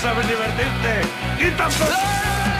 sabes divertirte. ¡Quítate!